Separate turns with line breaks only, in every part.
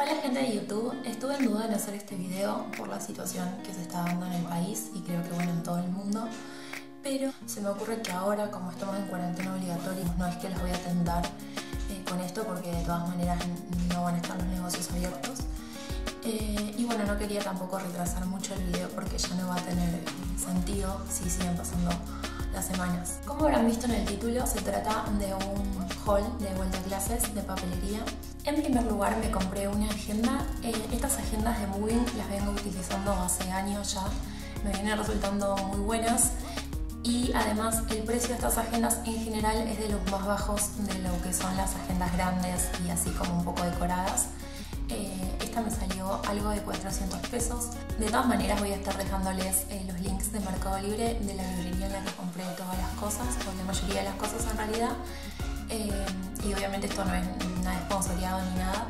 Hola gente de YouTube, estuve en duda en hacer este video por la situación que se está dando en el país y creo que bueno en todo el mundo, pero se me ocurre que ahora como estamos en cuarentena obligatoria no es que los voy a tentar eh, con esto porque de todas maneras no van a estar los negocios abiertos. Eh, y bueno, no quería tampoco retrasar mucho el video porque ya no va a tener sentido si siguen pasando las semanas. Como habrán visto en el título, se trata de un haul de vuelta a clases de papelería. En primer lugar me compré una agenda. Eh, estas agendas de Moving las vengo utilizando hace años ya. Me vienen resultando muy buenas y además el precio de estas agendas en general es de los más bajos de lo que son las agendas grandes y así como un poco decoradas. Eh, esta me salió algo de 400 pesos. De todas maneras voy a estar dejándoles eh, los links de Mercado Libre de la librería en la que compré todas las cosas, o la mayoría de las cosas en realidad. Eh, y obviamente esto no es nada esponsoriado ni nada,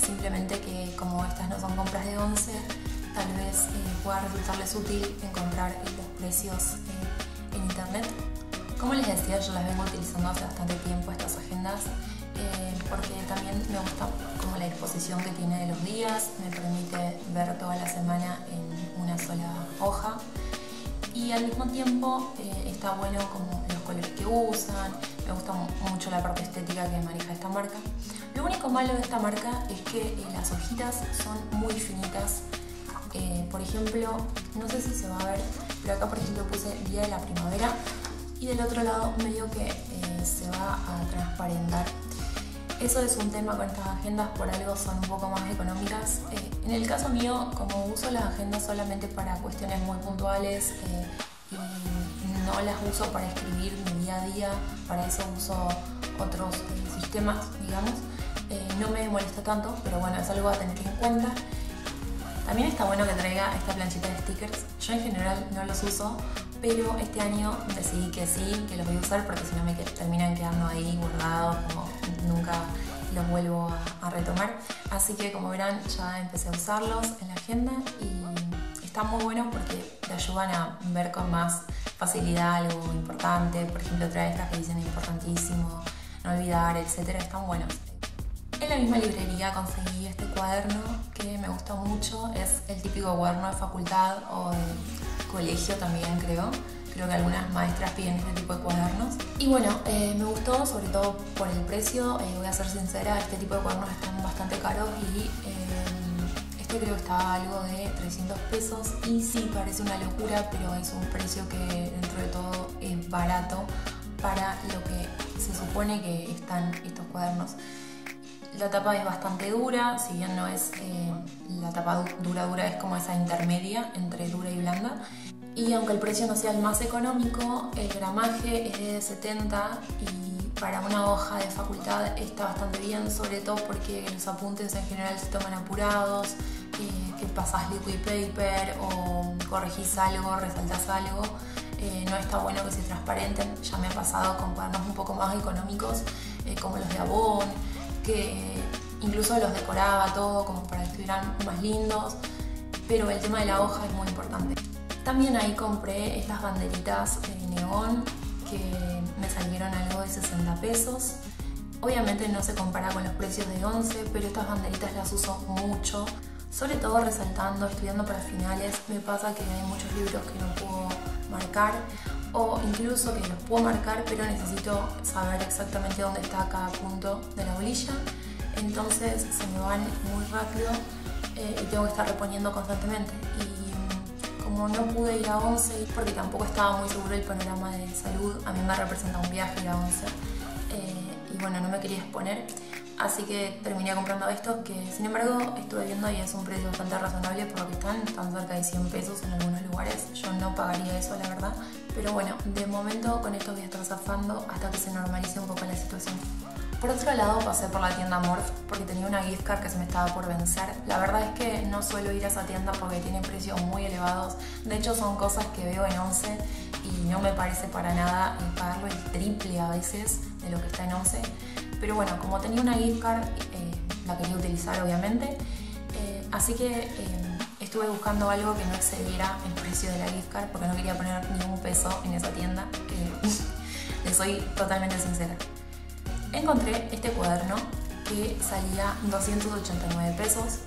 simplemente que como estas no son compras de 11, tal vez pueda resultarles útil encontrar los precios en internet. Como les decía, yo las vengo utilizando hace bastante tiempo estas agendas porque también me gusta como la disposición que tiene de los días, me permite ver toda la semana en una sola hoja y al mismo tiempo eh, está bueno como los colores que usan, me gusta mucho la parte estética que maneja esta marca. Lo único malo de esta marca es que eh, las hojitas son muy finitas. Eh, por ejemplo, no sé si se va a ver, pero acá por ejemplo puse Día de la Primavera y del otro lado medio que se va a transparentar eso es un tema con estas agendas, por algo son un poco más económicas. Eh, en el caso mío, como uso las agendas solamente para cuestiones muy puntuales eh, y no las uso para escribir mi día a día, para eso uso otros eh, sistemas, digamos, no me molesta tanto, pero bueno, es algo a tener en cuenta. También está bueno que traiga esta planchita de stickers. Yo en general no los uso, pero este año decidí que sí, que los voy a usar porque si no me terminan quedando ahí guardados como nunca los vuelvo a, retomar. Así que como verán ya empecé a usarlos en la agenda y están muy buenos porque te ayudan a ver con más facilidad algo importante. Por ejemplo, trae estas que dicen importantísimo, no olvidar, etcétera, están buenos. En la misma librería conseguí este cuaderno que me gustó mucho, es el típico cuaderno de facultad o de colegio también creo Creo que algunas maestras piden este tipo de cuadernos. Y bueno, eh, me gustó sobre todo por el precio. Eh, voy a ser sincera, este tipo de cuadernos están bastante caros y eh, este creo que estaba algo de 300 pesos. Y sí, parece una locura, pero es un precio que dentro de todo es barato para lo que se supone que están estos cuadernos. La tapa es bastante dura, si bien no es la tapa dura dura, es como esa intermedia entre dura y blanda. Y aunque el precio no sea el más económico, el gramaje es de 70 y para una hoja de facultad está bastante bien, sobre todo porque los apuntes en general se toman apurados, eh, que pasas liquid paper o corregís algo, resaltas algo. Eh, no está bueno que se transparenten, ya me ha pasado con cuadernos un poco más económicos eh, como los de Avon, que incluso los decoraba todo como para que estuvieran más lindos, pero el tema de la hoja es muy importante. También ahí compré estas banderitas de neón que me salieron algo de 60 pesos. Obviamente no se compara con los precios de 11, pero estas banderitas las uso mucho. Sobre todo resaltando, estudiando para finales, me pasa que hay muchos libros que no puedo marcar o incluso que los puedo marcar pero necesito saber exactamente dónde está cada punto de la bolilla. Entonces se me van muy rápido eh, y tengo que estar reponiendo constantemente. Y como no pude ir a 11 porque tampoco estaba muy seguro el panorama de salud, a mí me representa un viaje ir a 11 eh, y bueno, no me quería exponer, así que terminé comprando estos que sin embargo estuve viendo y es un precio bastante razonable por lo que están, están cerca de 100 pesos en algunos lugares, yo no pagaría eso la verdad, pero bueno, de momento con esto voy a estar zafando hasta que se normalice un poco la situación. Por otro lado, pasé por la tienda Morph porque tenía una gift card que se me estaba por vencer. La verdad es que no suelo ir a esa tienda porque tiene precios muy elevados. De hecho, son cosas que veo en 11 y no me parece para nada pagarlo el triple a veces de lo que está en 11. Pero bueno, como tenía una gift card, eh, la quería utilizar obviamente. Eh, así que eh, estuve buscando algo que no excediera el precio de la gift card porque no quería poner ni un peso en esa tienda. Le soy totalmente sincera encontré este cuaderno que salía 289 pesos.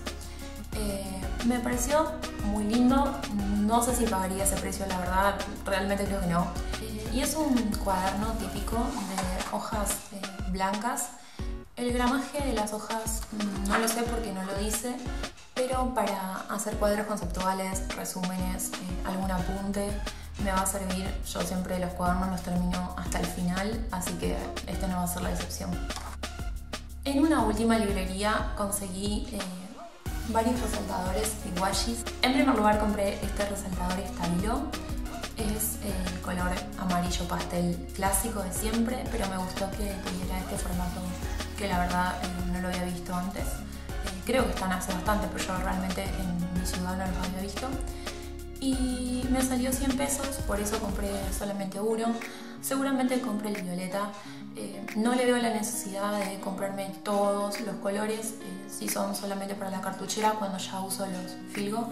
Eh, me pareció muy lindo, no sé si pagaría ese precio, la verdad, realmente creo que no. Eh, y es un cuaderno típico de hojas eh, blancas. El gramaje de las hojas mm, no lo sé porque no lo dice, pero para hacer cuadros conceptuales, resúmenes, algún apunte, me va a servir. Yo siempre los cuadernos los termino hasta el final, así que este no va a ser la excepción. En una última librería conseguí varios resaltadores y washes. En primer lugar compré este resaltador estabilo. Es el color amarillo pastel clásico de siempre, pero me gustó que tuviera este formato que la verdad eh, no lo había visto antes. Eh, creo que están hace bastante, pero yo realmente en mi ciudad no los había visto. Y me salió 100 pesos, por eso compré solamente uno. Seguramente compré el violeta. Eh, no le veo la necesidad de comprarme todos los colores, eh, si son solamente para la cartuchera cuando ya uso los Filgo.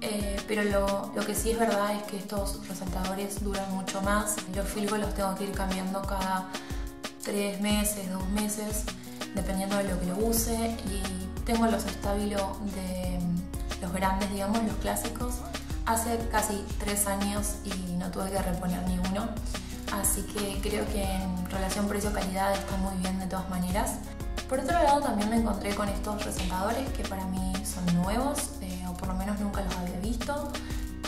Eh, pero lo, lo, que sí es verdad es que estos resaltadores duran mucho más. Los Filgo los tengo que ir cambiando cada tres meses, dos meses, dependiendo de lo que lo use. Y tengo los estabilo de los grandes, digamos, los clásicos, hace casi tres años y no tuve que reponer ni uno así que creo que en relación precio-calidad está muy bien de todas maneras. Por otro lado también me encontré con estos resaltadores que para mí son nuevos, eh, o por lo menos nunca los había visto.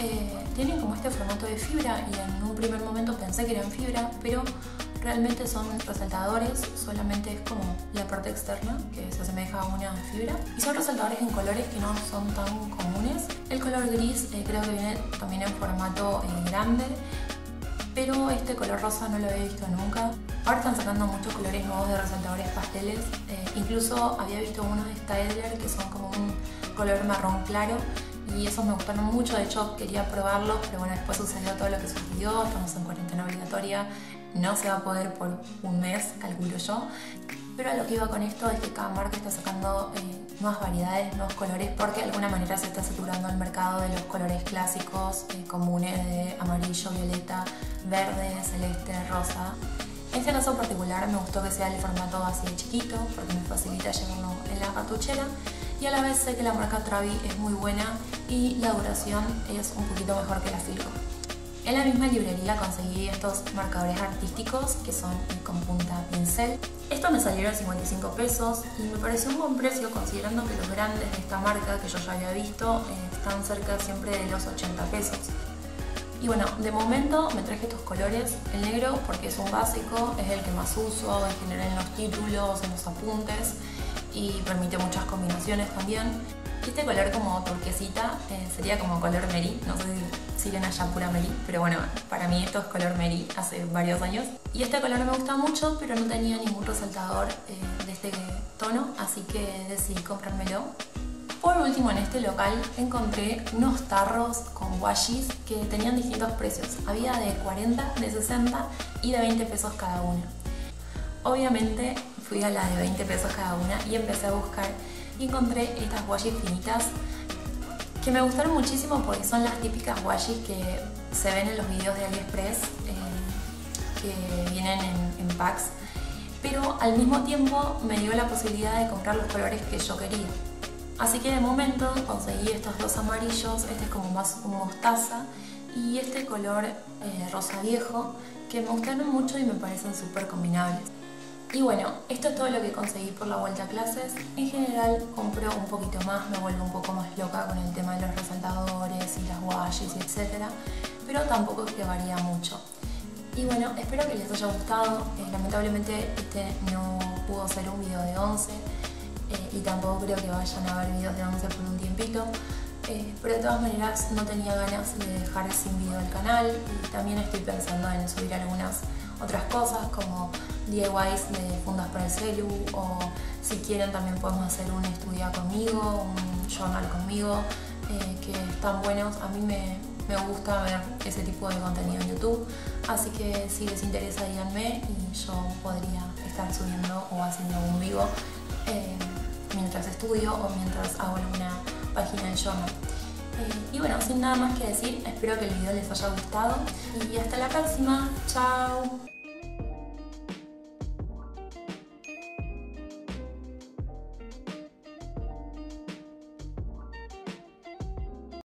Eh, tienen como este formato de fibra y en un primer momento pensé que eran fibra, pero realmente son resaltadores, solamente es como la parte externa que se asemeja a una fibra. Y son resaltadores en colores que no son tan comunes. El color gris eh, creo que viene también en formato grande pero este color rosa no lo había visto nunca. Ahora están sacando muchos colores nuevos de resaltadores pasteles, eh, incluso había visto unos de Stadler que son como un color marrón claro y esos me gustaron mucho, de hecho quería probarlos, pero bueno, después sucedió todo lo que sucedió, estamos en cuarentena obligatoria, no se va a poder por un mes, calculo yo. Pero a lo que iba con esto es que cada marca está sacando eh, nuevas variedades, nuevos colores, porque de alguna manera se está saturando el mercado de los colores clásicos, eh, comunes de amarillo, violeta, verde, celeste, rosa. Este caso particular me gustó que sea el formato así de chiquito, porque me facilita llevarlo en la cartuchera. Y a la vez sé que la marca Travi es muy buena y la duración es un poquito mejor que la Filco. En la misma librería conseguí estos marcadores artísticos que son con punta pincel. Estos me salieron 55 pesos y me pareció un buen precio considerando que los grandes de esta marca que yo ya había visto eh, están cerca siempre de los 80 pesos. Y bueno, de momento me traje estos colores, el negro porque es un básico, es el que más uso en general en los títulos, en los apuntes y permite muchas combinaciones también. Este color como turquesita eh, sería como color Mary, no sé si siguen allá pura Mary, pero bueno, para mí esto es color Mary hace varios años. Y este color me gusta mucho, pero no tenía ningún resaltador eh, de este tono, así que decidí comprármelo. Por último, en este local encontré unos tarros con washis que tenían distintos precios. Había de 40, de 60 y de 20 pesos cada una. Obviamente fui a la de 20 pesos cada una y empecé a buscar y encontré estas washis finitas que me gustaron muchísimo porque son las típicas washis que se ven en los videos de AliExpress eh, que vienen en, packs pero al mismo tiempo me dio la posibilidad de comprar los colores que yo quería. Así que de momento conseguí estos dos amarillos, este es como más mostaza y este color eh, rosa viejo que me gustaron mucho y me parecen súper combinables. Y bueno, esto es todo lo que conseguí por la vuelta a clases. En general compro un poquito más, me vuelvo un poco más loca con el tema de los resaltadores y las washes, etc. Pero tampoco es que varía mucho. Y bueno, espero que les haya gustado. Eh, lamentablemente este no pudo ser un video de 11 eh, y tampoco creo que vayan a ver videos de 11 por un tiempito. Eh, pero de todas maneras no tenía ganas de dejar sin video el canal y también estoy pensando en subir algunas otras cosas como DIYs de fundas para el celu o si quieren también podemos hacer un estudio conmigo, un journal conmigo, eh, que están buenos. A mí me, me, gusta ver ese tipo de contenido en YouTube, así que si les interesa díganme y yo podría estar subiendo o haciendo un vivo eh, mientras estudio o mientras hago alguna página de journal. Eh, y bueno, sin nada más que decir, espero que el video les haya gustado y hasta la próxima. Chao.